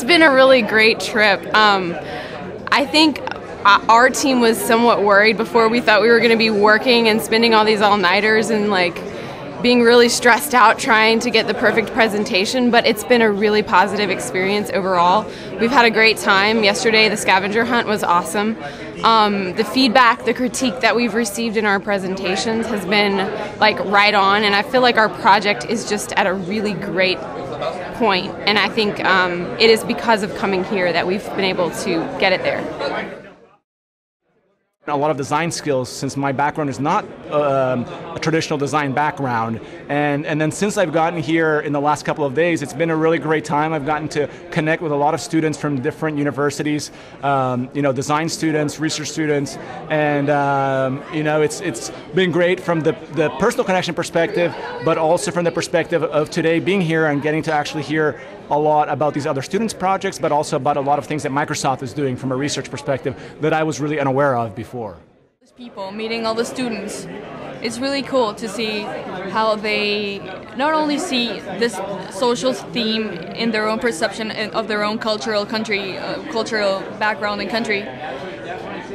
It's been a really great trip. Um, I think uh, our team was somewhat worried before. We thought we were going to be working and spending all these all nighters and like being really stressed out trying to get the perfect presentation, but it's been a really positive experience overall. We've had a great time. Yesterday, the scavenger hunt was awesome. Um, the feedback, the critique that we've received in our presentations has been like right on, and I feel like our project is just at a really great point. And I think um, it is because of coming here that we've been able to get it there a lot of design skills since my background is not um, a traditional design background. And, and then since I've gotten here in the last couple of days, it's been a really great time. I've gotten to connect with a lot of students from different universities, um, you know, design students, research students, and um, you know, it's, it's been great from the, the personal connection perspective, but also from the perspective of today being here and getting to actually hear a lot about these other students' projects, but also about a lot of things that Microsoft is doing from a research perspective that I was really unaware of before. People meeting all the students. It's really cool to see how they not only see this social theme in their own perception of their own cultural country, uh, cultural background and country,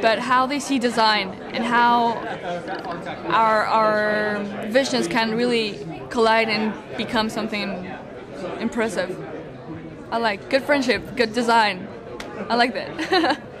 but how they see design and how our, our visions can really collide and become something impressive. I like good friendship, good design. I like that.